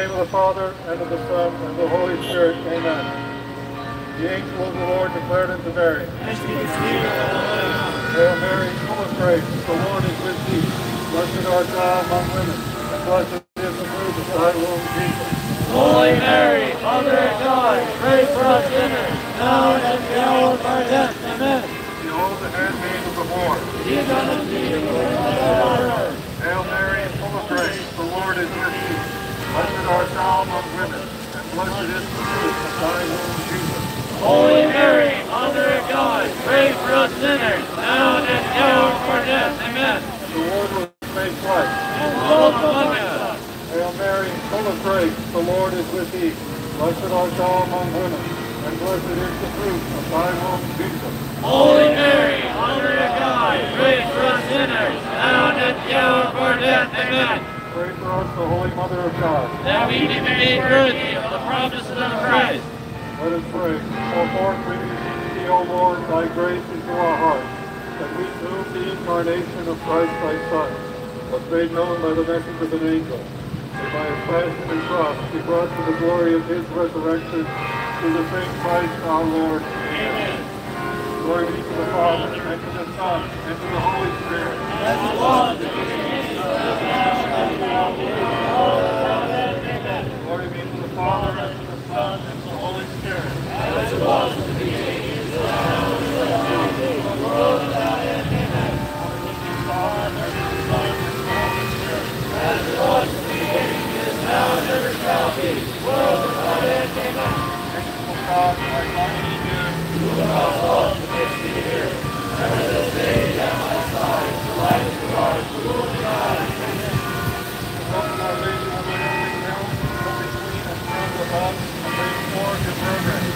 name of the Father, and of the Son, and of the Holy Spirit, amen. The angel of the Lord declared unto Mary, Hail Mary, full of grace, the Lord is with thee. Blessed art thou among women, and blessed is the fruit of thy womb, Jesus. Holy Mary, Mother of God, pray for us sinners, now and at the hour of our death. Amen. Behold the handmaid of the Lord. It done unto you, Lord, Holy Mary, Mother of God, pray for us sinners, now and at the hour of our death. Amen. The Lord was made flesh. And dwelt among us. Hail Mary, full of grace, the Lord is with thee. Blessed art thou among women, and blessed is the fruit of thy womb, Jesus. Holy Mary, Mother of God, pray for us sinners, now and at the hour of our death. Amen. Pray for us, the Holy Mother of God. That we may be made worthy of the promises of Christ. Let us pray. Pour forth we beseech O Lord, thy grace into our hearts, that we through the incarnation of Christ thy Son, was made known by the message of an angel, and by his passion and cross be brought to the glory of his resurrection through the same Christ our Lord. Amen. Glory be to the Father, and to the Son, and to the Holy Spirit. Glory be to the Father, and to the Son, and to the Spirit. God, our Father, in you. Welcome our Lady of the us, and bring forward your program.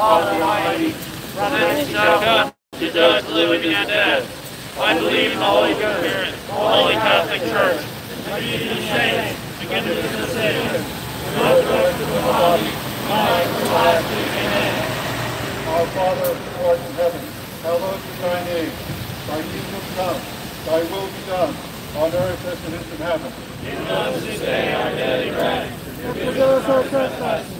Father Almighty, from whence thou come to judge the living and dead. I believe in the Holy Spirit, the Holy Catholic Church, the communion of saints, forgiveness of sins, resurrection of the body, life everlasting. Amen. Our Father who art in heaven, hallowed be thy name. Thy kingdom come, thy will be done, on earth as it is in heaven. Forgive us our trespasses,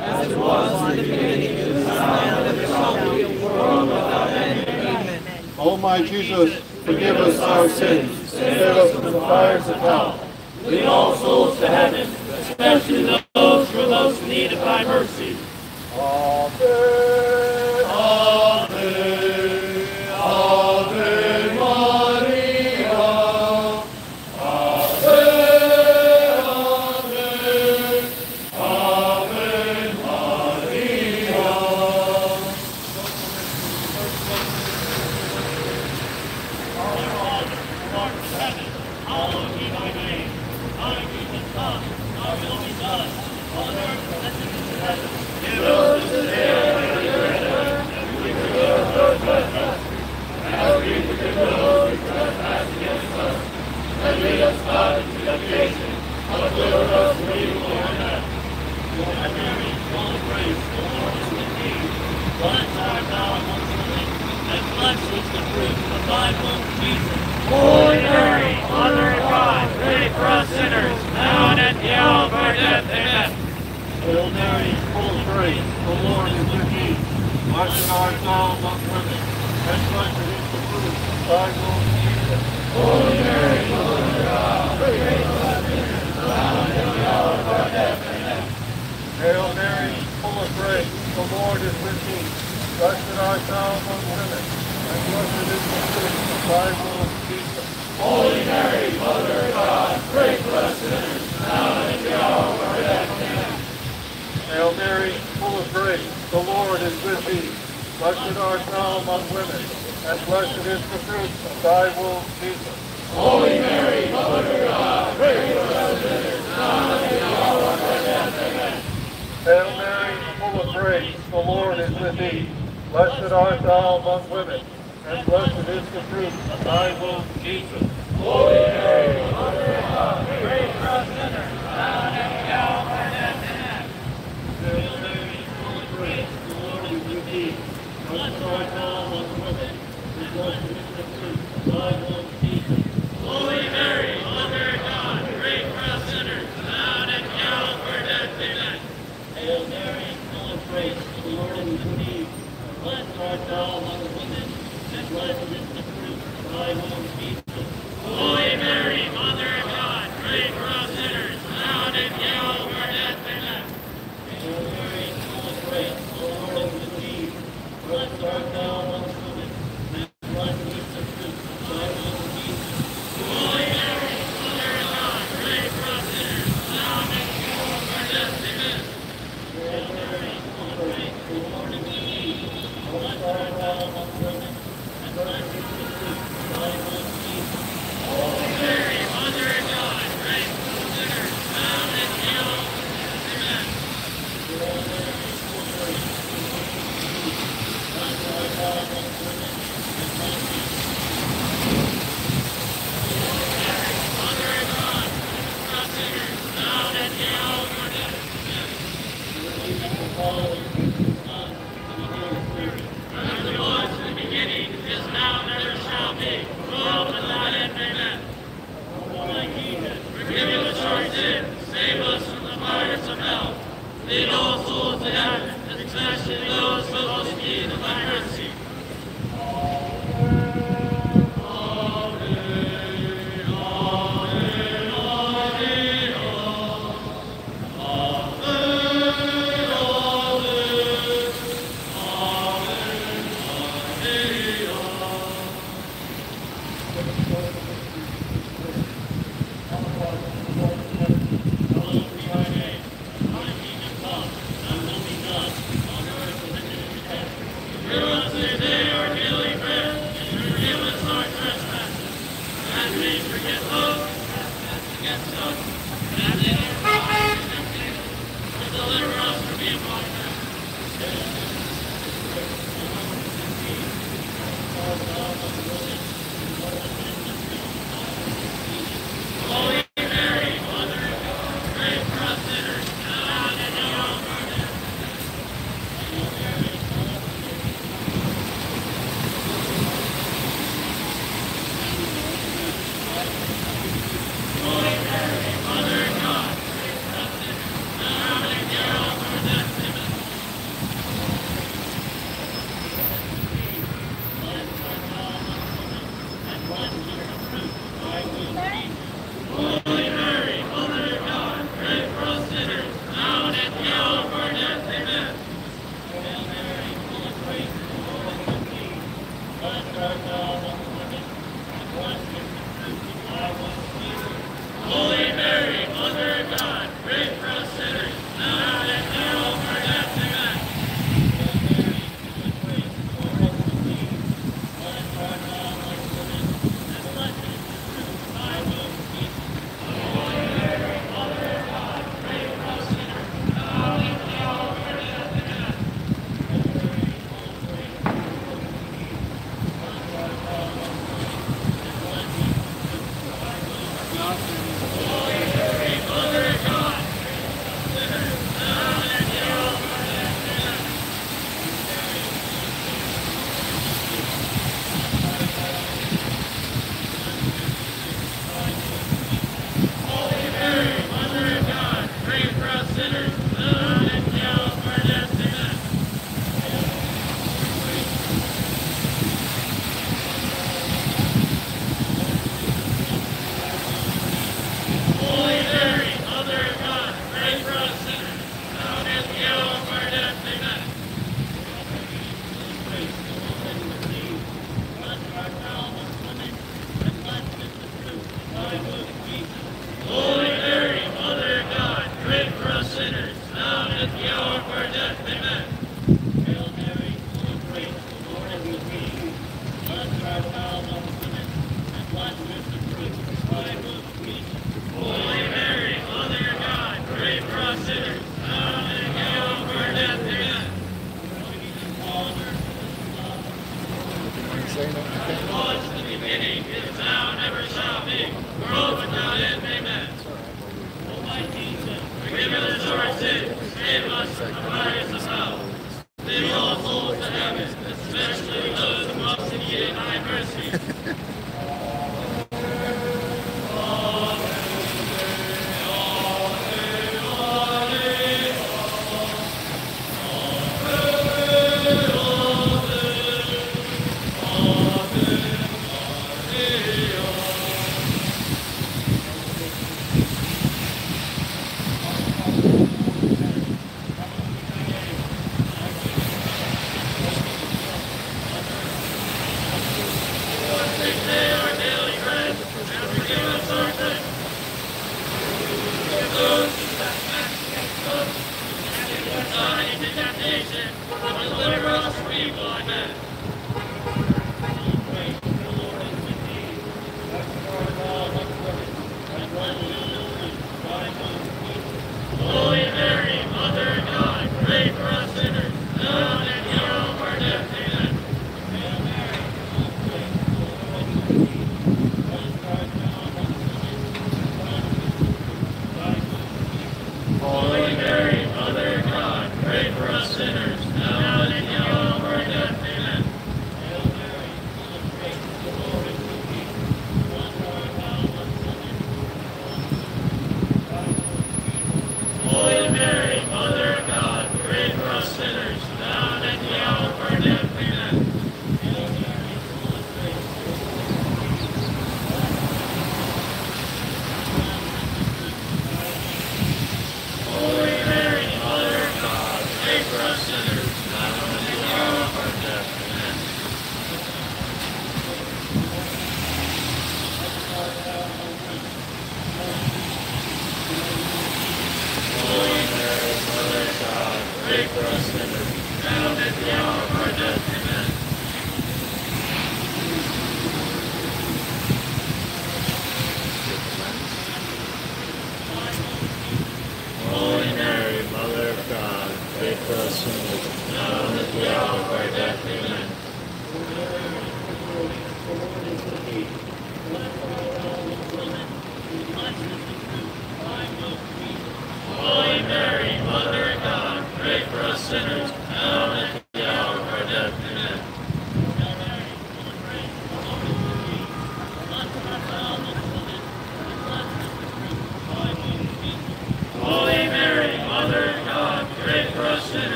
As it was in the beginning, is now, and ever shall be, world without end. Amen. O my Jesus, forgive us our sins, save us from the fires of hell. Lead all souls to heaven, especially those who are most in need of thy mercy. Amen.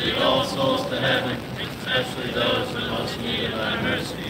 Lead all souls to heaven, especially those who most need thy mercy.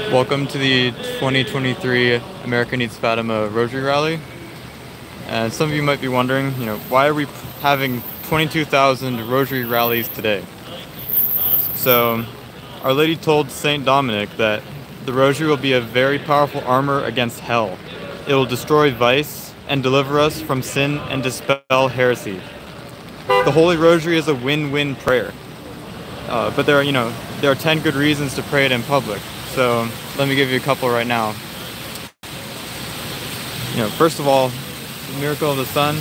Welcome to the 2023 America Needs Fatima Rosary Rally. And some of you might be wondering, you know, why are we having 22,000 Rosary rallies today? So, Our Lady told Saint Dominic that the Rosary will be a very powerful armor against hell. It will destroy vice and deliver us from sin and dispel heresy. The Holy Rosary is a win-win prayer. Uh, but there are, you know, there are 10 good reasons to pray it in public. So let me give you a couple right now. You know, first of all, the miracle of the sun.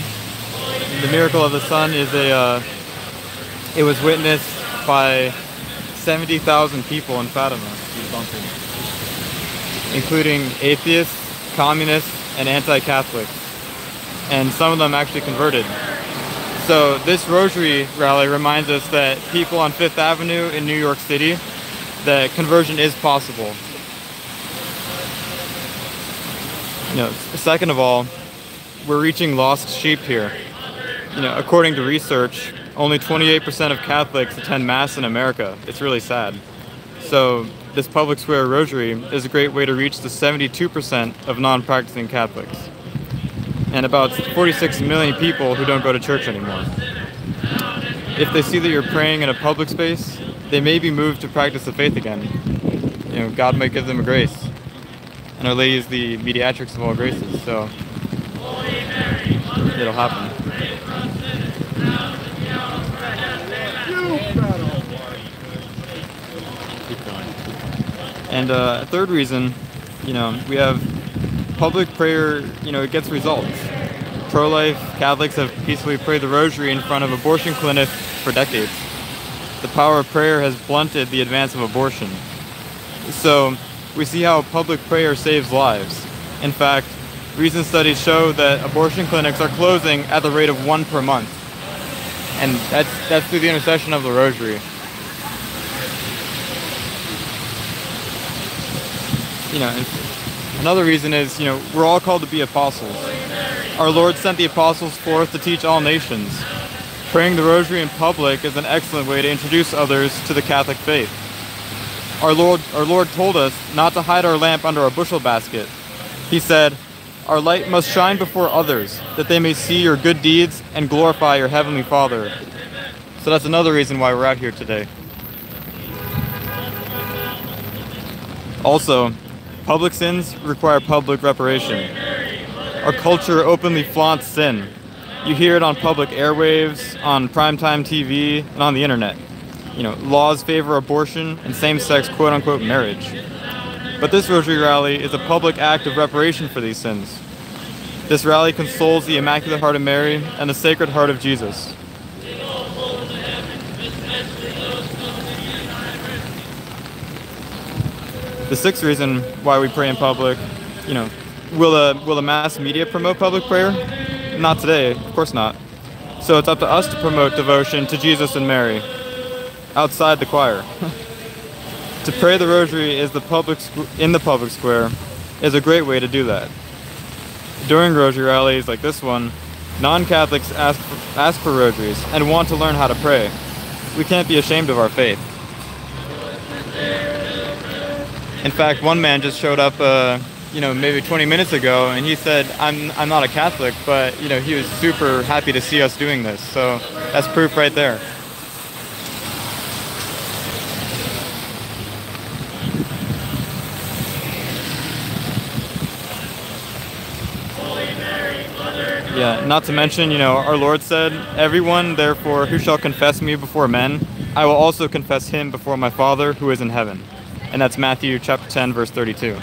The miracle of the sun is a, uh, it was witnessed by 70,000 people in Fatima, including atheists, communists, and anti-Catholics. And some of them actually converted. So this rosary rally reminds us that people on Fifth Avenue in New York City, that conversion is possible. You know, second of all, we're reaching lost sheep here. You know, according to research, only 28% of Catholics attend Mass in America. It's really sad. So this public square rosary is a great way to reach the 72% of non-practicing Catholics and about 46 million people who don't go to church anymore. If they see that you're praying in a public space, they may be moved to practice the faith again. You know, God might give them a grace. And Our Lady is the mediatrix of all graces, so it'll happen. And uh, a third reason, you know, we have public prayer, you know, it gets results. Pro-life Catholics have peacefully prayed the rosary in front of abortion clinics for decades. The power of prayer has blunted the advance of abortion. So we see how public prayer saves lives. In fact, recent studies show that abortion clinics are closing at the rate of one per month. And that's, that's through the intercession of the rosary. You know, Another reason is, you know, we're all called to be apostles. Our Lord sent the apostles forth to teach all nations. Praying the rosary in public is an excellent way to introduce others to the Catholic faith. Our Lord, our Lord told us not to hide our lamp under a bushel basket. He said, Our light must shine before others, that they may see your good deeds and glorify your Heavenly Father. So that's another reason why we're out here today. Also, public sins require public reparation. Our culture openly flaunts sin. You hear it on public airwaves, on primetime TV, and on the internet. You know, laws favor abortion and same-sex quote-unquote marriage. But this Rosary Rally is a public act of reparation for these sins. This rally consoles the Immaculate Heart of Mary and the Sacred Heart of Jesus. The sixth reason why we pray in public, you know, will a will a mass media promote public prayer? Not today, of course not. So it's up to us to promote devotion to Jesus and Mary outside the choir. to pray the rosary is the public in the public square is a great way to do that. During rosary rallies like this one, non-Catholics ask for, ask for rosaries and want to learn how to pray. We can't be ashamed of our faith. In fact, one man just showed up, uh, you know, maybe 20 minutes ago, and he said, "I'm I'm not a Catholic, but you know, he was super happy to see us doing this." So that's proof right there. Yeah, not to mention, you know, our Lord said, Everyone, therefore, who shall confess me before men, I will also confess him before my Father who is in heaven and that's Matthew chapter 10, verse 32.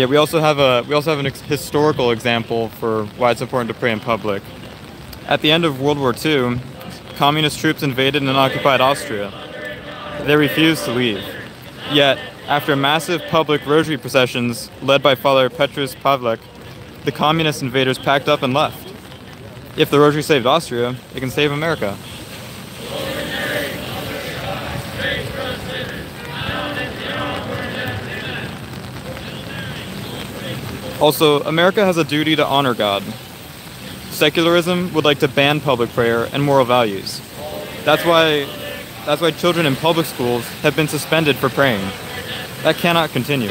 Yeah, we also have a we also have an historical example for why it's important to pray in public. At the end of World War II, communist troops invaded and occupied Austria. They refused to leave. Yet, after massive public rosary processions led by Father Petrus Pavlicek, the communist invaders packed up and left. If the rosary saved Austria, it can save America. Also, America has a duty to honor God. Secularism would like to ban public prayer and moral values. That's why that's why children in public schools have been suspended for praying. That cannot continue.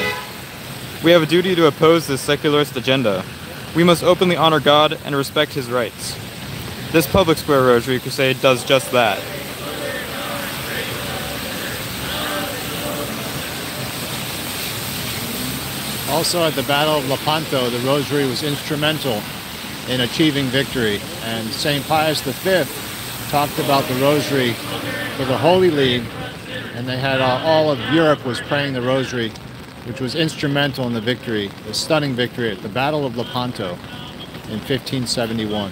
We have a duty to oppose this secularist agenda we must openly honor God and respect his rights. This public square rosary crusade does just that. Also at the Battle of Lepanto, the rosary was instrumental in achieving victory. And St. Pius V talked about the rosary for the Holy League, and they had uh, all of Europe was praying the rosary which was instrumental in the victory, the stunning victory at the Battle of Lepanto in 1571.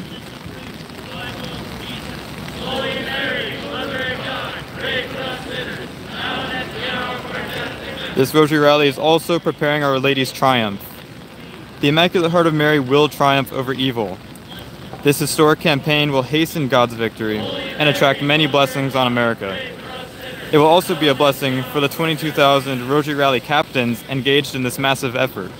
This Rosary Rally is also preparing Our Lady's triumph. The Immaculate Heart of Mary will triumph over evil. This historic campaign will hasten God's victory and attract many blessings on America. It will also be a blessing for the 22,000 Rosary Rally captains engaged in this massive effort.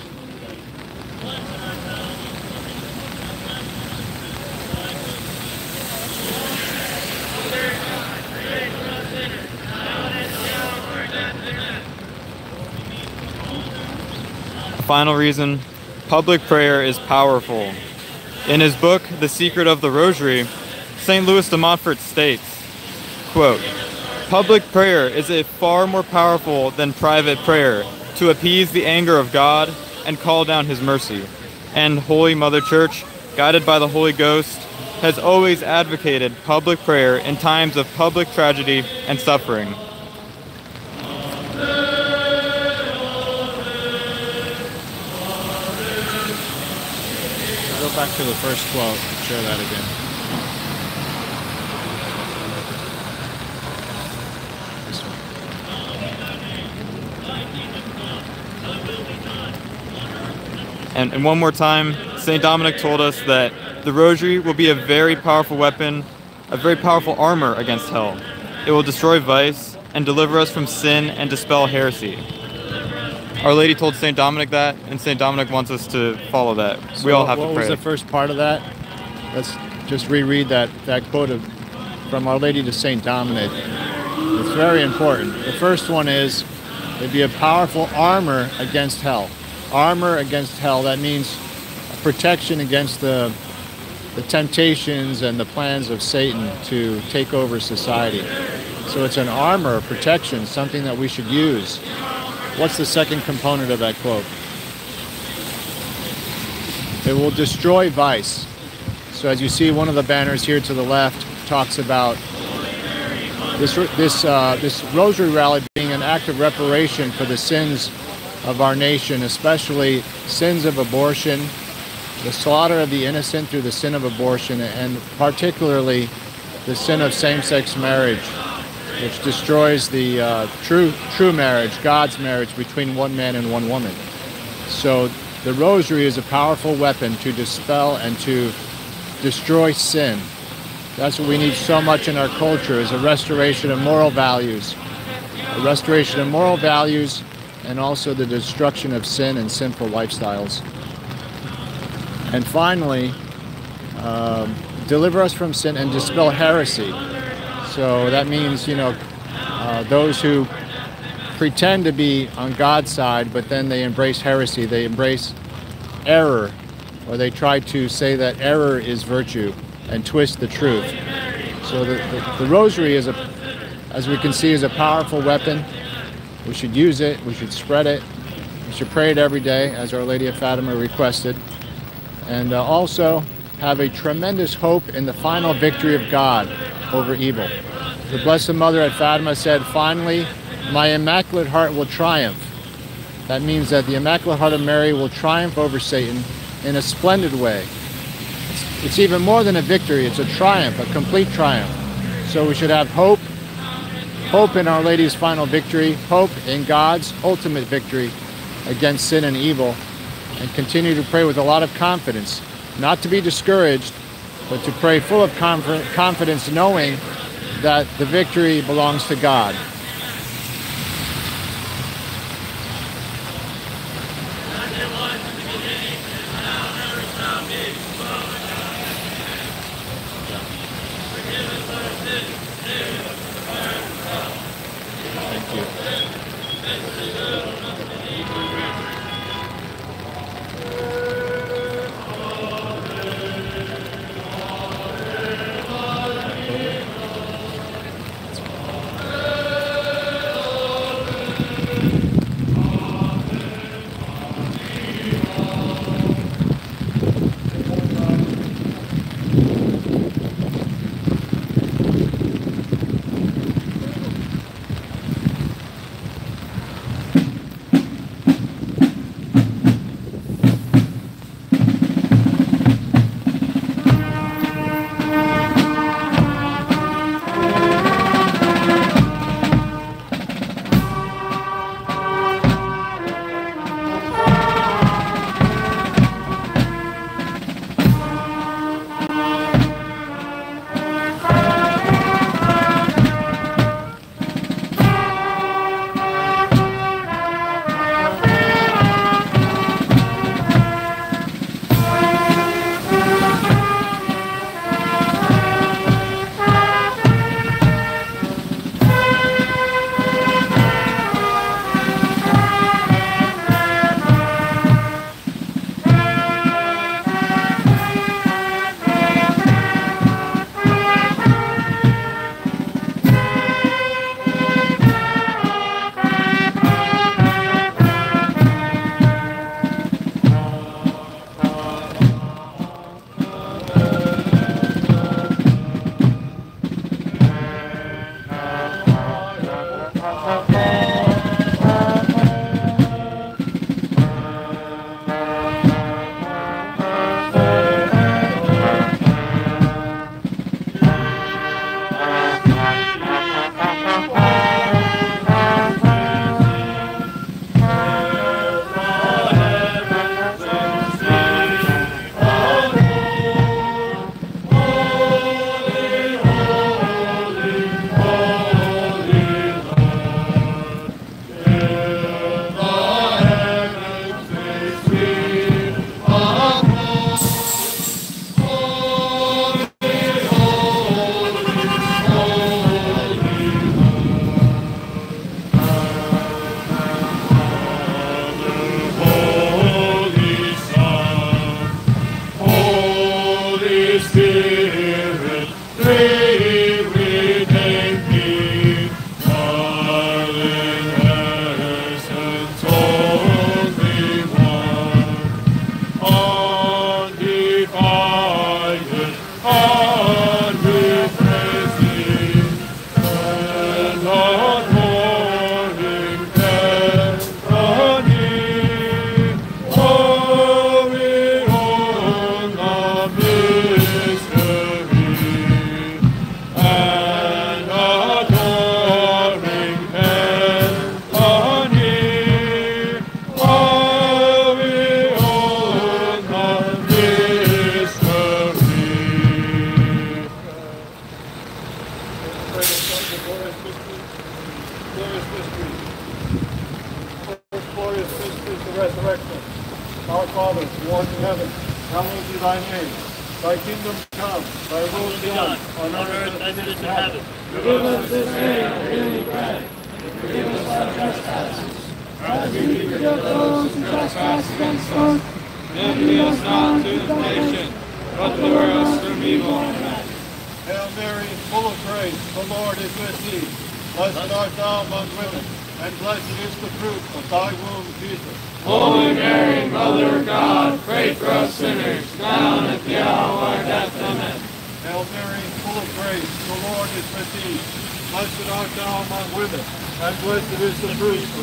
Final reason, public prayer is powerful. In his book, The Secret of the Rosary, St. Louis de Montfort states, quote, Public prayer is a far more powerful than private prayer to appease the anger of God and call down his mercy. And Holy Mother Church, guided by the Holy Ghost, has always advocated public prayer in times of public tragedy and suffering. Back to the first quote, share that again. And, and one more time, St. Dominic told us that the rosary will be a very powerful weapon, a very powerful armor against hell. It will destroy vice and deliver us from sin and dispel heresy. Our Lady told St. Dominic that, and St. Dominic wants us to follow that. we So all what- have what to was the first part of that? Let's just reread that, that quote of, from Our Lady to St. Dominic. It's very important. The first one is, it'd be a powerful armor against hell. Armor against hell, that means protection against the, the temptations and the plans of Satan to take over society. So it's an armor, protection, something that we should use. What's the second component of that quote? It will destroy vice. So as you see, one of the banners here to the left talks about this this uh, this rosary rally being an act of reparation for the sins of our nation, especially sins of abortion, the slaughter of the innocent through the sin of abortion, and particularly the sin of same-sex marriage, which destroys the uh, true true marriage, God's marriage between one man and one woman. So the rosary is a powerful weapon to dispel and to destroy sin. That's what we need so much in our culture is a restoration of moral values. A restoration of moral values and also the destruction of sin and sinful lifestyles. And finally, um, deliver us from sin and dispel heresy. So that means, you know, uh, those who pretend to be on God's side, but then they embrace heresy. They embrace error, or they try to say that error is virtue and twist the truth. So the, the, the rosary is a, as we can see, is a powerful weapon. We should use it. We should spread it. We should pray it every day, as Our Lady of Fatima requested, and uh, also have a tremendous hope in the final victory of God over evil. The Blessed Mother at Fatima said, "Finally, my Immaculate Heart will triumph." That means that the Immaculate Heart of Mary will triumph over Satan in a splendid way. It's, even more than a victory, it's a triumph, a complete triumph. So we should have hope, hope in Our Lady's final victory, hope in God's ultimate victory against sin and evil, and continue to pray with a lot of confidence, not to be discouraged, but to pray full of confidence, knowing that the victory belongs to God.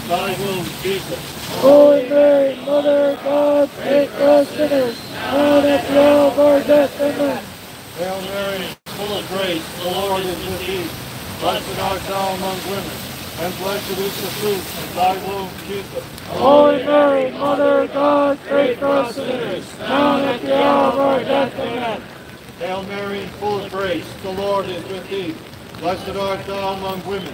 The fruit of thy womb, Jesus. Holy Mary, Mother of God, pray for us sinners, now and at the hour of our death. Amen. Hail Mary, full of grace, the Lord is with thee. Blessed art thou among women, and blessed is the fruit of thy womb, Jesus. Holy Mary, Mother of God, pray for us sinners, now and at the hour of our death. Amen. Hail Mary, full of grace, the Lord is with thee. Blessed art thou among women,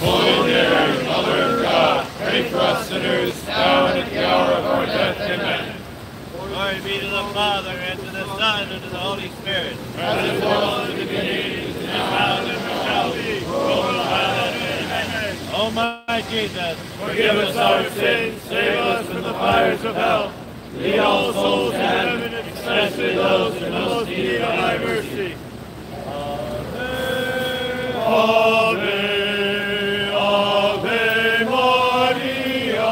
Holy Mary, Mother of God, pray for us sinners, now and at the hour of our death. Amen. Glory be to the Father, and to the Son, and to the Holy Spirit. As it was in the beginning, is now, and ever shall be, world without end. Amen. O my Jesus, Forgive us our sins, save us from the fires of hell. Lead all souls to heaven, especially those in most need of thy mercy. Ave, Ave Maria.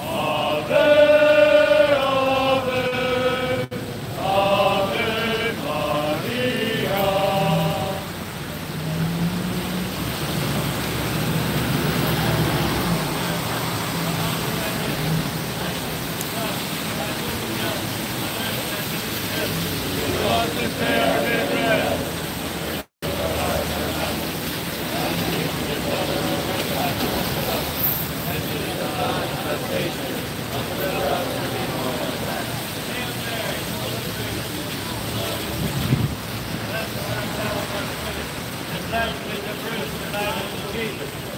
Ave, Ave, Ave Maria.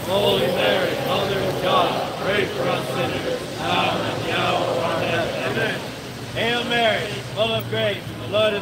Holy Mary, Mother of God, pray for us sinners, now and at the hour of our death. Amen. Hail Mary, full of grace, the Lord is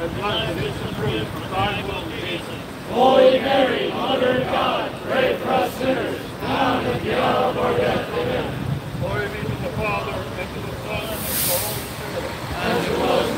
and blessed the fruit of thy womb, Jesus. Holy Mary, Mother of God, pray for us sinners, now and at the hour of our death. Amen. Glory be to the Father, and to the Son, and to the Holy Spirit. Give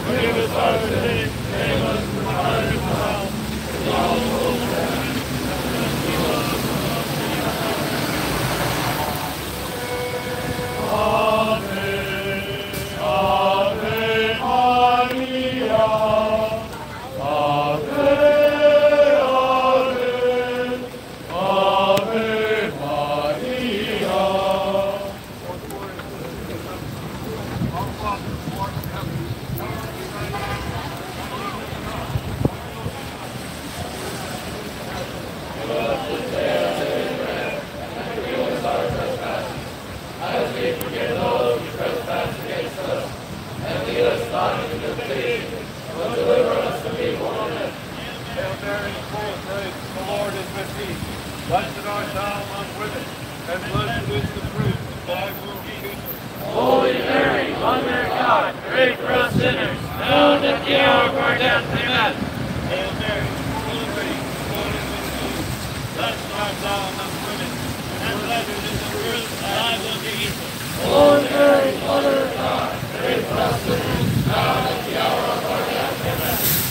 forgive us our sins, save us from the fire of hell. Amen. Blessed art thou among women, and blessed is the fruit of thy womb, Jesus. Holy Mary, Mother of God, pray for us sinners, now and at the hour of our death. Amen. Hail Mary, full of grace, the Lord is with thee. Blessed art thou among women, and blessed is the fruit of thy womb, Jesus. Holy Mary, Mother of God, pray for us sinners, Amen.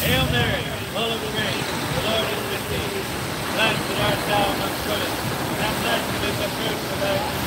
Hail Mary, full of grace, the Lord is with thee. Blessed art thou among women, and blessed is the fruit of thy womb,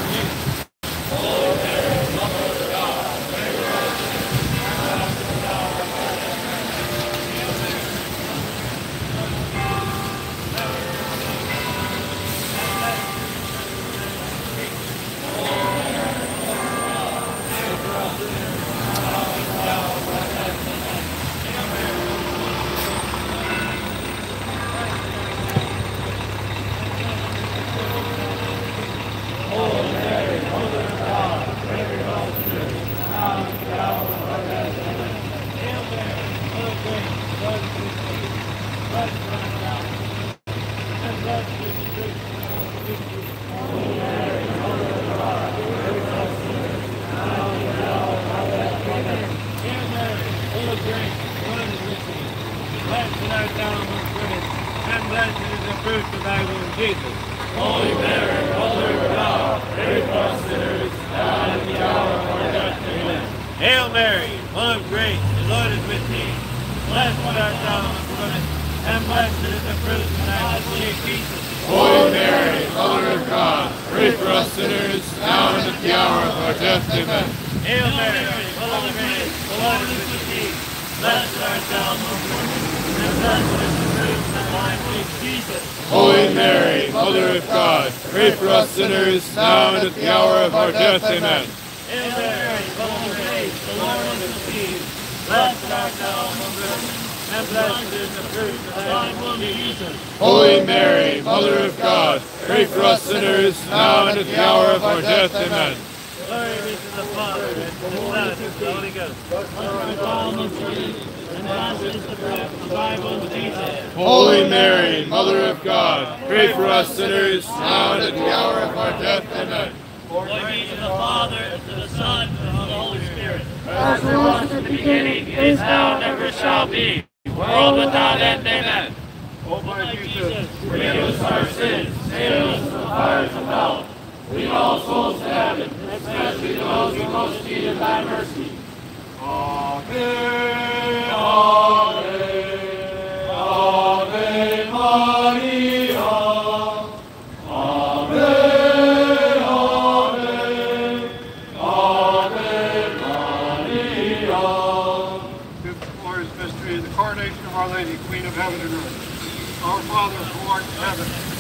the beginning, is now, Never shall be, world without end. Amen. O my Jesus, Forgive us our sins, save us from the fires of hell. Lead all souls to heaven, especially those who most need thy mercy. Ave, Ave,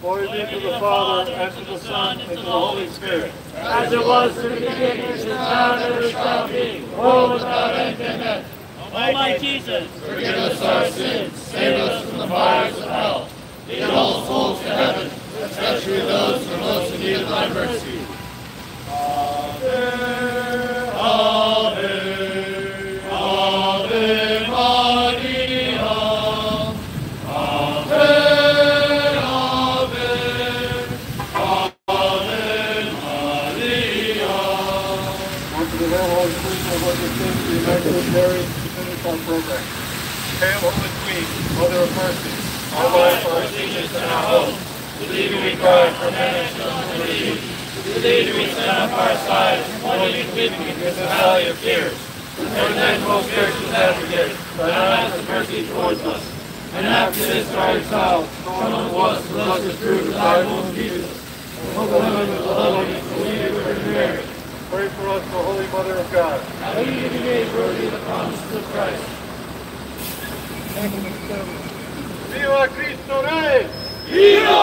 Glory be to the Father, and to the Son, and to the Holy Spirit. As it was in the beginning, is now, and ever shall be, world without end. Amen. My Jesus, Forgive us our sins, save us from the fires of hell. Lead all souls to heaven, especially those who are most in need of thy mercy. Onto Mary to finish our program. Hail Holy Queen, Mother of Mercy, our life, our Jesus and our hope. To thee we cry, for men and children of Eve. To thee do we send up our sighs, mourning and weeping in valley of tears. Turn then, most gracious advocate, thine eyes of mercy towards us. And after this our exile, come unto us us the fruit of thy Jesus. O women of the holy, Mary. Pray for us, the Holy Mother of God. That we may be made worthy of the promises of Christ. Viva Cristo Rey! Viva!